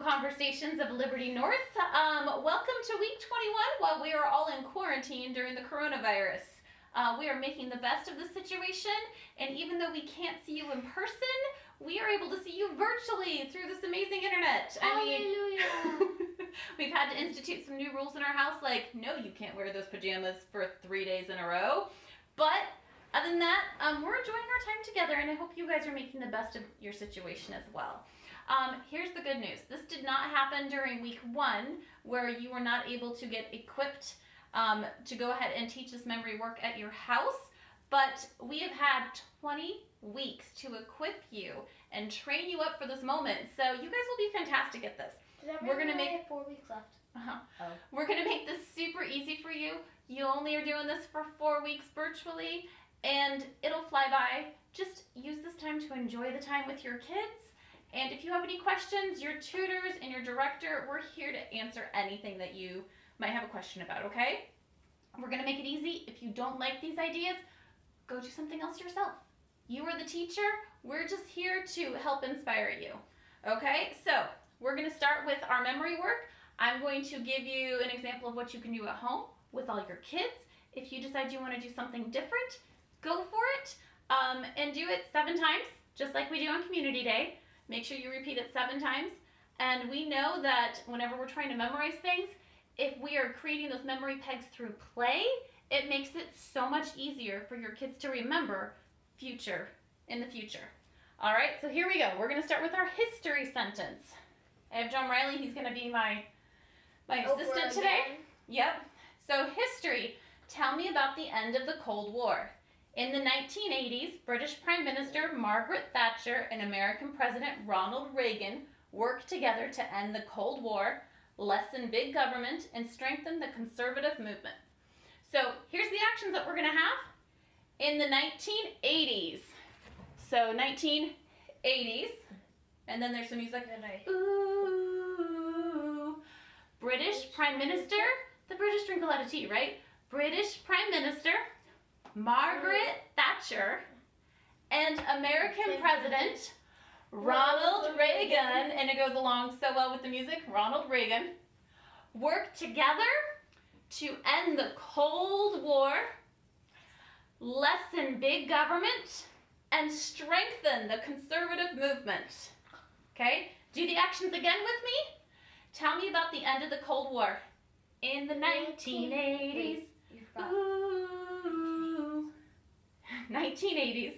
Conversations of Liberty North. Um, welcome to week 21 while we are all in quarantine during the coronavirus. Uh, we are making the best of the situation, and even though we can't see you in person, we are able to see you virtually through this amazing internet. I mean, we've had to institute some new rules in our house, like no, you can't wear those pajamas for three days in a row. But other than that, um, we're enjoying our time together, and I hope you guys are making the best of your situation as well. Um, here's the good news. This did not happen during week one where you were not able to get equipped um, to go ahead and teach this memory work at your house, but we have had 20 weeks to equip you and train you up for this moment. So you guys will be fantastic at this. We're gonna make- four weeks left. Uh-huh. Oh. We're gonna make this super easy for you. You only are doing this for four weeks virtually, and it'll fly by. Just use this time to enjoy the time with your kids. And if you have any questions, your tutors and your director, we're here to answer anything that you might have a question about, okay? We're gonna make it easy. If you don't like these ideas, go do something else yourself. You are the teacher. We're just here to help inspire you. Okay, so we're gonna start with our memory work. I'm going to give you an example of what you can do at home with all your kids. If you decide you want to do something different, go for it um, and do it seven times, just like we do on Community Day. Make sure you repeat it seven times. And we know that whenever we're trying to memorize things, if we are creating those memory pegs through play, it makes it so much easier for your kids to remember future in the future. All right, so here we go. We're gonna start with our history sentence. I have John Riley, he's gonna be my, my assistant today. Yep. So history, tell me about the end of the Cold War. In the 1980s, British Prime Minister Margaret Thatcher and American President Ronald Reagan worked together to end the Cold War, lessen big government, and strengthen the conservative movement. So here's the actions that we're going to have in the 1980s. So 1980s, and then there's some music. Ooh, British Prime Minister, the British drink a lot of tea, right? British Prime Minister, Margaret Thatcher, and American President Ronald Reagan, and it goes along so well with the music, Ronald Reagan, worked together to end the Cold War, lessen big government, and strengthen the conservative movement. Okay? Do the actions again with me. Tell me about the end of the Cold War. In the 1980s. Ooh. 1980s.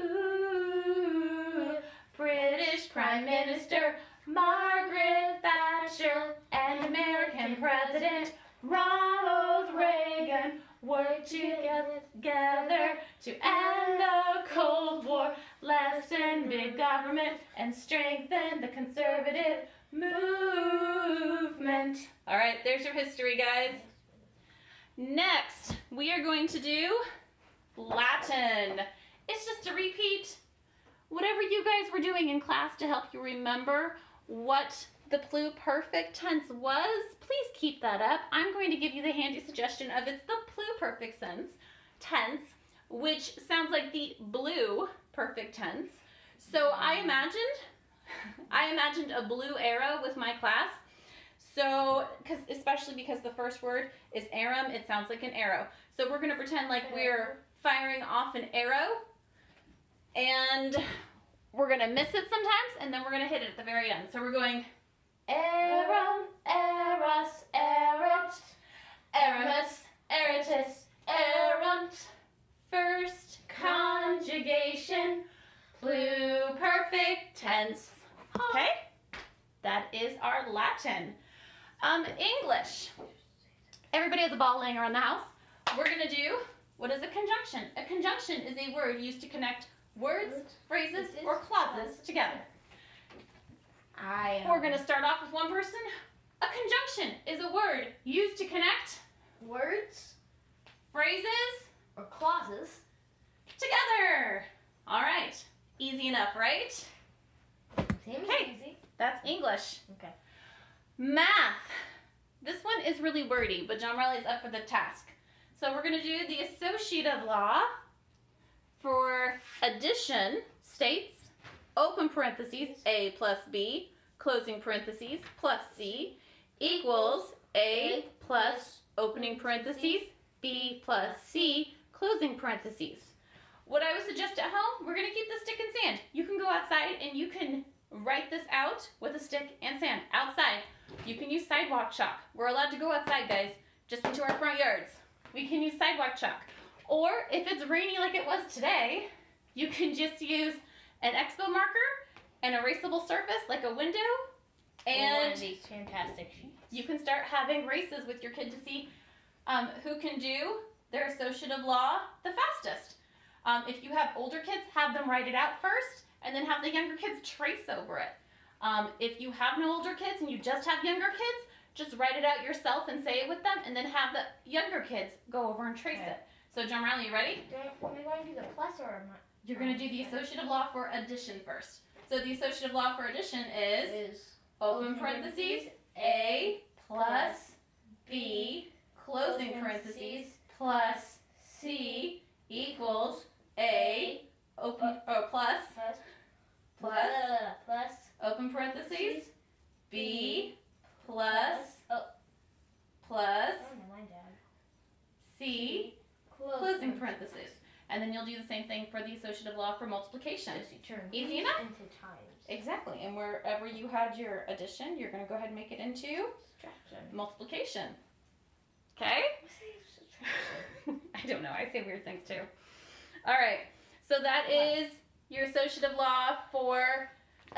Ooh. British Prime Minister Margaret Thatcher and American President Ronald Reagan worked together to end the Cold War, lessen big government, and strengthen the conservative movement. All right, there's your history, guys. Next, we are going to do Latin. It's just a repeat. Whatever you guys were doing in class to help you remember what the pluperfect tense was, please keep that up. I'm going to give you the handy suggestion of it's the pluperfect sense, tense, which sounds like the blue perfect tense. So I imagined, I imagined a blue arrow with my class. So, cause, especially because the first word is arum, it sounds like an arrow. So we're gonna pretend like we're firing off an arrow and we're gonna miss it sometimes and then we're gonna hit it at the very end. So we're going arum, eras, erat, eramus, eratis, erant. First conjugation, pluperfect tense. Okay? That is our Latin. Um, English. Everybody has a ball laying around the house. We're gonna do, what is a conjunction? A conjunction is a word used to connect words, phrases, or clauses together. I. We're gonna start off with one person. A conjunction is a word used to connect words phrases or clauses. together. All right, easy enough, right? Seems Okay. easy. That's English. Okay. Math. This one is really wordy, but John Riley's up for the task. So we're gonna do the associative law for addition states, open parentheses, A plus B, closing parentheses, plus C equals A plus opening parentheses, B plus C, closing parentheses. What I would suggest at home, we're going to keep the stick and sand. You can go outside and you can write this out with a stick and sand outside. You can use sidewalk chalk. We're allowed to go outside, guys, just into our front yards. We can use sidewalk chalk. Or if it's rainy like it was today, you can just use an expo marker, an erasable surface like a window, and these fantastic sheets. you can start having races with your kid to see um, who can do their associative law the fastest. Um, if you have older kids, have them write it out first, and then have the younger kids trace over it. Um, if you have no older kids and you just have younger kids, just write it out yourself and say it with them, and then have the younger kids go over and trace Okay. it. So, John Riley, you ready? Do I, am I going to do the plus or am I? You're going to do the associative law for addition first. So, the associative law for addition is Is open parentheses, A plus B, closing parentheses, plus C equals A, open, or plus, plus plus, uh, plus open parentheses, B plus, Oh. plus Oh, no, my dad. C, Close closing parentheses. And then you'll do the same thing for the associative law for multiplication. Easy enough? into times. Exactly, and wherever you had your addition, you're going to go ahead and make it into Subtraction. multiplication. Okay? What's the subtraction? I don't know. I say weird things too. All right. So that is your associative law for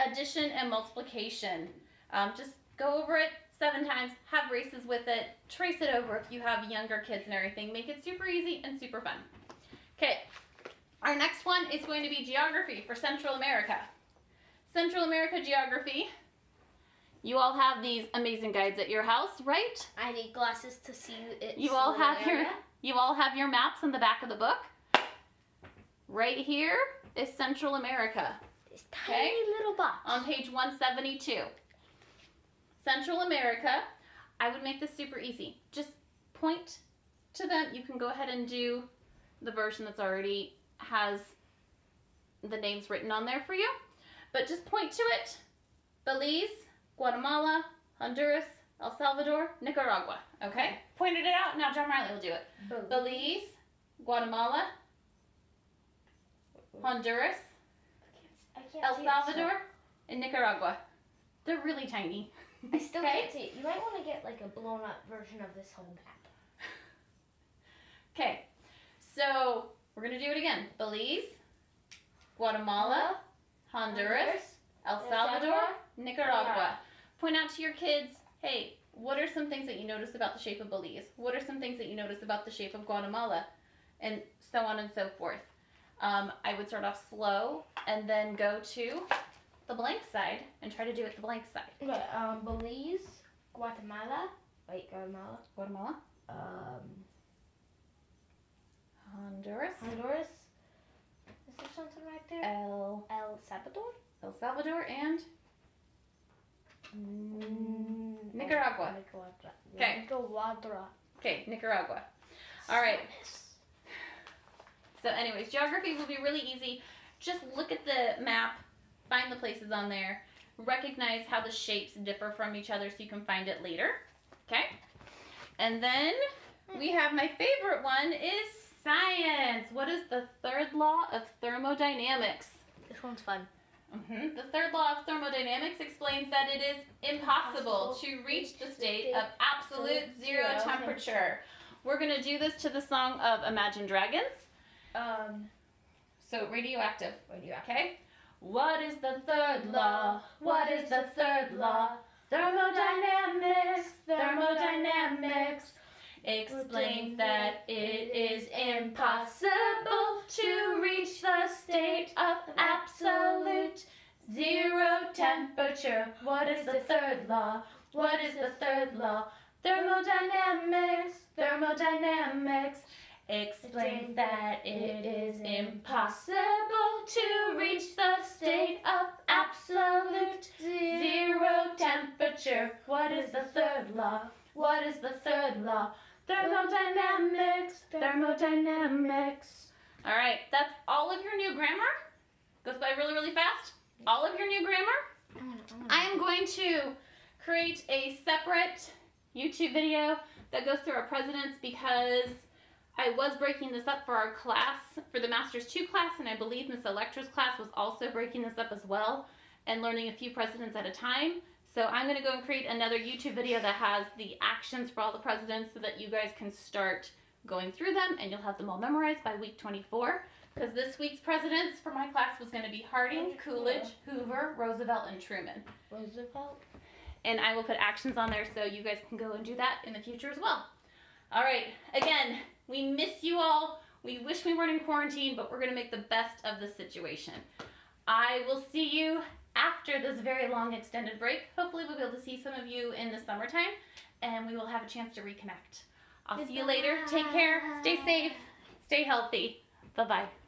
addition and multiplication. Um, just go over it seven times, have races with it, trace it over if you have younger kids and everything. Make it super easy and super fun. Okay. Our next one is going to be geography for Central America. Central America geography. You all have these amazing guides at your house, right? I need glasses to see it. You all have your you all have your maps in the back of the book. Right here is Central America This tiny Okay. little box. on page 172. Central America, I would make this super easy. Just point to them. You can go ahead and do the version that's already has the names written on there for you. But just point to it. Belize, Guatemala, Honduras, El Salvador, Nicaragua. Okay? Pointed it out. Now John Riley will do it. Boom. Belize, Guatemala, Honduras, I can't El see it, so- Salvador, and Nicaragua. They're really tiny. I still Okay. can't see it. You might want to get like a blown up version of this whole map. Okay, we're gonna do it again. Belize, Guatemala, Honduras, El Salvador, Nicaragua. Point out to your kids, hey, what are some things that you notice about the shape of Belize? What are some things that you notice about the shape of Guatemala? And so on and so forth. Um, I would start off slow and then go to the blank side and try to do it the blank side. Okay, um, Belize, Guatemala. Wait, Guatemala. Guatemala, Um, Honduras, Honduras. Is there something right there? El, El Salvador. El Salvador, and Mm, Nicaragua. Nicaragua. Okay. Nicaragua. Okay, Nicaragua. All right. So, anyways, geography will be really easy. Just look at the map, find the places on there, recognize how the shapes differ from each other so you can find it later. Okay? And then we have my favorite one is science. What is the third law of thermodynamics? This one's fun. hmm The third law of thermodynamics explains that it is impossible to reach the state of absolute zero temperature. We're going to do this to the song of Imagine Dragons. Um, So, radioactive. radioactive. Okay? What is the third law? What is the third law? Thermodynamics, thermodynamics explains that it is impossible to reach the state of absolute zero temperature. What is the third law? What is the third law? Thermodynamics, thermodynamics explains that it is impossible to reach the state of absolute zero temperature. What is the third law? What is the third law? Thermodynamics, thermodynamics. All right, that's all of your new grammar. Goes by really, really fast. All of your new grammar. I'm gonna- I'm gonna- I am going going to create a separate YouTube video that goes through our presidents because I was breaking this up for our class, for the Masters 2 class, and I believe Miss Electra's class was also breaking this up as well and learning a few presidents at a time. So I'm going to go and create another YouTube video that has the actions for all the presidents so that you guys can start going through them and you'll have them all memorized by week 24. Because this week's presidents for my class was going to be Harding, Coolidge, Hoover, Roosevelt, and Truman. Roosevelt. And I will put actions on there so you guys can go and do that in the future as well. All right, again, we miss you all. We wish we weren't in quarantine, but we're going to make the best of the situation. I will see you after this very long extended break. Hopefully, we'll be able to see some of you in the summertime and we will have a chance to reconnect. I'll see you later. Take care. Stay safe. Stay healthy. Bye bye.